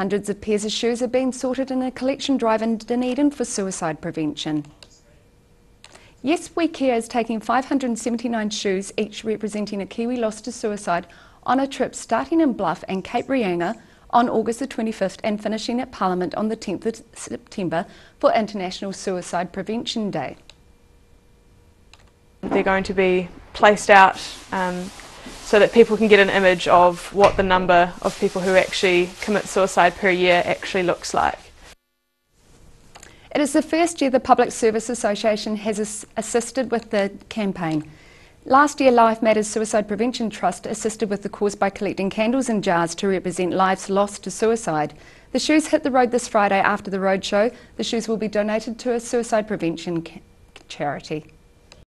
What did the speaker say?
Hundreds of pairs of shoes are being sorted in a collection drive in Dunedin for suicide prevention. Yes We Care is taking 579 shoes, each representing a Kiwi lost to suicide, on a trip starting in Bluff and Cape Reinga on August the 25th and finishing at Parliament on the 10th of September for International Suicide Prevention Day. They're going to be placed out um, so that people can get an image of what the number of people who actually commit suicide per year actually looks like. It is the first year the Public Service Association has assisted with the campaign. Last year, Life Matters Suicide Prevention Trust assisted with the cause by collecting candles and jars to represent lives lost to suicide. The shoes hit the road this Friday after the roadshow. The shoes will be donated to a suicide prevention charity.